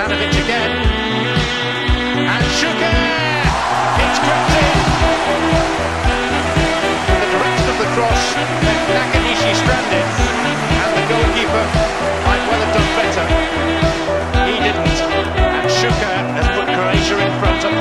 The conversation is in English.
Asanovic again. And Suker! It's crept in. The direction of the cross left Nakanishi stranded. And the goalkeeper might well have done better. He didn't. And Suker has put Croatia in front of